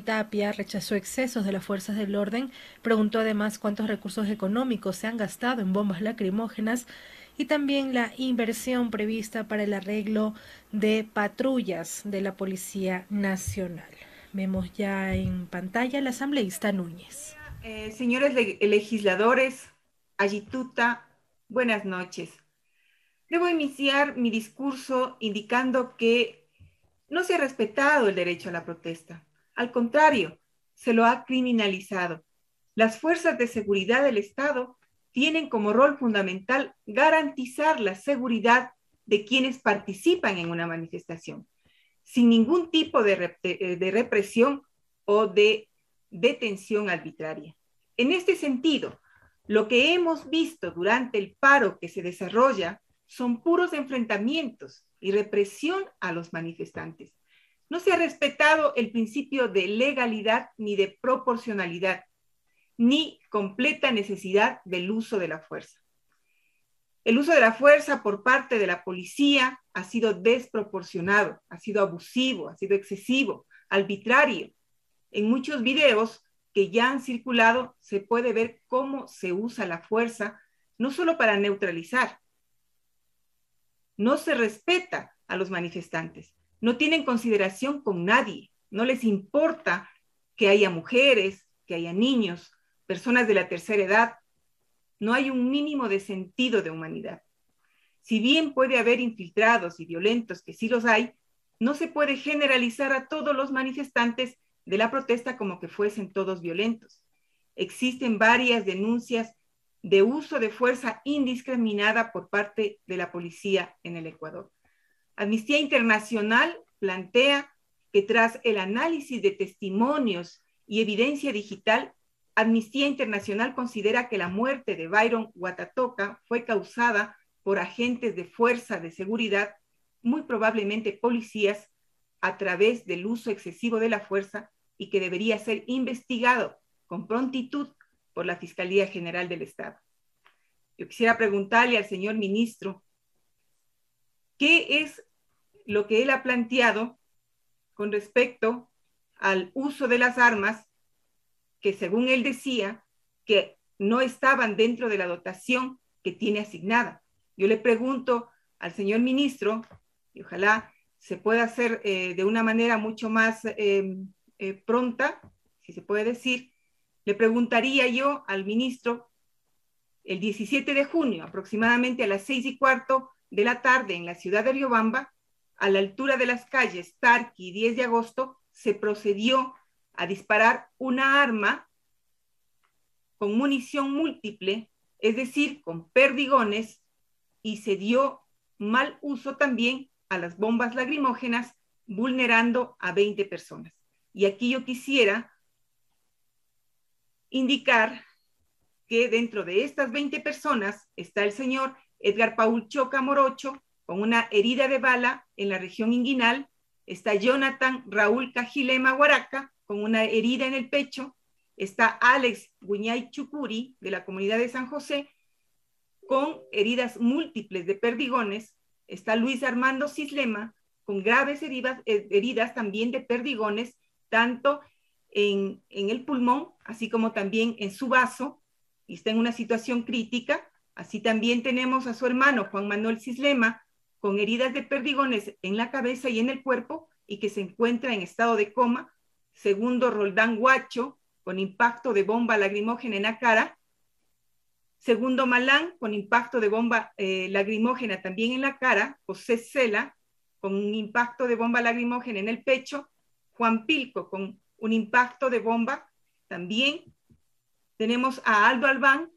Tapia rechazó excesos de las fuerzas del orden, preguntó además cuántos recursos económicos se han gastado en bombas lacrimógenas y también la inversión prevista para el arreglo de patrullas de la Policía Nacional. Vemos ya en pantalla al asambleísta Núñez. Eh, señores legisladores, Ayituta, buenas noches. Debo iniciar mi discurso indicando que no se ha respetado el derecho a la protesta. Al contrario, se lo ha criminalizado. Las fuerzas de seguridad del Estado tienen como rol fundamental garantizar la seguridad de quienes participan en una manifestación, sin ningún tipo de, de, represión o de detención arbitraria. En este sentido, lo que hemos visto durante el paro que se desarrolla son puros enfrentamientos y represión a los manifestantes. No se ha respetado el principio de legalidad ni de proporcionalidad, ni completa necesidad del uso de la fuerza. El uso de la fuerza por parte de la policía ha sido desproporcionado, ha sido abusivo, ha sido excesivo, arbitrario. En muchos videos que ya han circulado, se puede ver cómo se usa la fuerza, no solo para neutralizar, no se respeta a los manifestantes, no tienen consideración con nadie, no les importa que haya mujeres, que haya niños, personas de la tercera edad, no hay un mínimo de sentido de humanidad. Si bien puede haber infiltrados y violentos, que sí los hay, no se puede generalizar a todos los manifestantes de la protesta como que fuesen todos violentos. Existen varias denuncias de uso de fuerza indiscriminada por parte de la policía en el Ecuador. Amnistía Internacional plantea que tras el análisis de testimonios y evidencia digital, Amnistía Internacional considera que la muerte de Byron Watatoka fue causada por agentes de fuerza de seguridad, muy probablemente policías, a través del uso excesivo de la fuerza y que debería ser investigado con prontitud por la Fiscalía General del Estado. Yo quisiera preguntarle al señor ministro, ¿qué es lo que él ha planteado con respecto al uso de las armas que según él decía que no estaban dentro de la dotación que tiene asignada? Yo le pregunto al señor ministro, y ojalá se pueda hacer eh, de una manera mucho más eh, eh, pronta, si se puede decir, le preguntaría yo al ministro el 17 de junio, aproximadamente a las seis y cuarto de la tarde en la ciudad de Riobamba, a la altura de las calles Tarqui y 10 de agosto, se procedió a disparar una arma con munición múltiple, es decir, con perdigones, y se dio mal uso también a las bombas lacrimógenas, vulnerando a 20 personas. Y aquí yo quisiera indicar que dentro de estas 20 personas está el señor Edgar Paul Choca Morocho con una herida de bala en la región inguinal, está Jonathan Raúl Cajilema Huaraca con una herida en el pecho, está Alex Guñay Chucuri de la comunidad de San José con heridas múltiples de perdigones, está Luis Armando Cislema con graves heridas, eh, heridas también de perdigones tanto en, el pulmón, así como también en su vaso, y está en una situación crítica. Así también tenemos a su hermano Juan Manuel Cislema con heridas de perdigones en la cabeza y en el cuerpo y que se encuentra en estado de coma. Segundo, Roldán Guacho con impacto de bomba lacrimógena en la cara. Segundo, Malán con impacto de bomba eh, lacrimógena también en la cara. José Cela con un impacto de bomba lacrimógena en el pecho. Juan Pilco con un impacto de bomba. También tenemos a Aldo Albán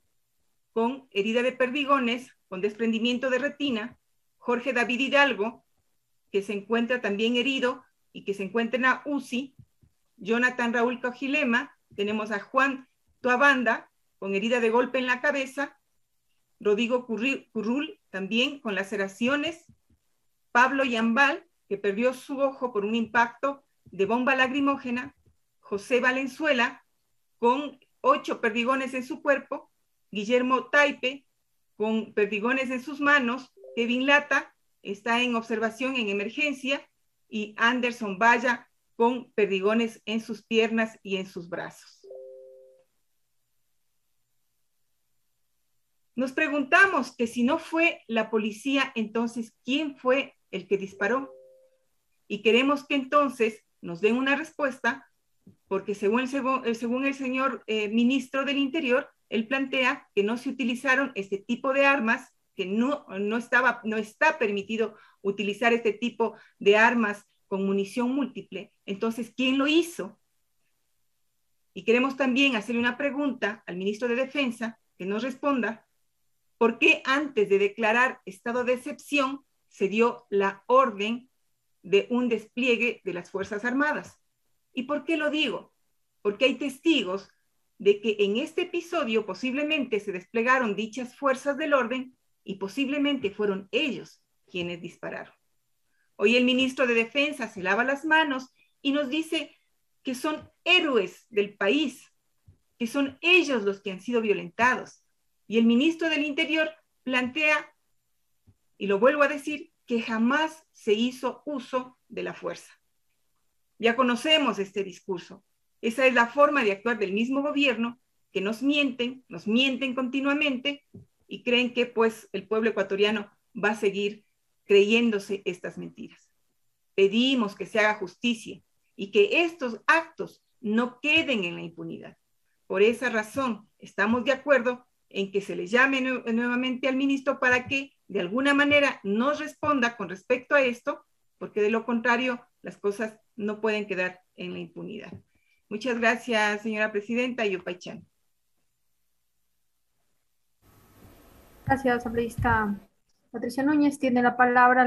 con herida de perdigones, con desprendimiento de retina. Jorge David Hidalgo, que se encuentra también herido y que se encuentra en la UCI. Jonathan Raúl Cojilema. Tenemos a Juan Tuabanda con herida de golpe en la cabeza. Rodrigo Currul también con laceraciones. Pablo Yambal, que perdió su ojo por un impacto de bomba lacrimógena, José Valenzuela, con ocho perdigones en su cuerpo, Guillermo Taipe, con perdigones en sus manos, Kevin Lata está en observación en emergencia y Anderson Valla con perdigones en sus piernas y en sus brazos. Nos preguntamos que si no fue la policía, entonces, ¿quién fue el que disparó? Y queremos que entonces nos den una respuesta, porque según el, el señor eh, ministro del Interior, él plantea que no se utilizaron este tipo de armas, que no, no, estaba, no está permitido utilizar este tipo de armas con munición múltiple. Entonces, ¿quién lo hizo? Y queremos también hacerle una pregunta al ministro de Defensa que nos responda ¿Por qué antes de declarar estado de excepción se dio la orden de un despliegue de las Fuerzas Armadas? ¿Y por qué lo digo? Porque hay testigos de que en este episodio posiblemente se desplegaron dichas fuerzas del orden y posiblemente fueron ellos quienes dispararon. Hoy el ministro de Defensa se lava las manos y nos dice que son héroes del país, que son ellos los que han sido violentados, y el ministro del Interior plantea, y lo vuelvo a decir, que jamás se hizo uso de la fuerza. Ya conocemos este discurso. Esa es la forma de actuar del mismo gobierno que nos mienten, nos mienten continuamente y creen que pues el pueblo ecuatoriano va a seguir creyéndose estas mentiras. Pedimos que se haga justicia y que estos actos no queden en la impunidad. Por esa razón, estamos de acuerdo en que se le llame nuevamente al ministro para que de alguna manera nos responda con respecto a esto, porque de lo contrario las cosas no pueden quedar en la impunidad. Muchas gracias, señora presidenta Yupaichan. Gracias, asambleísta Patricia Núñez. Tiene la palabra.